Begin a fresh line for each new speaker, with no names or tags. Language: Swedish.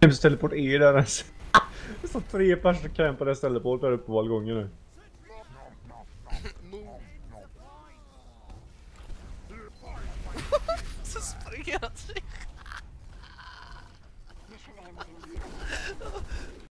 Typ teleport är e där ens. Det står tre personer som på det teleport där uppe på valgången nu.
Så springer han sig.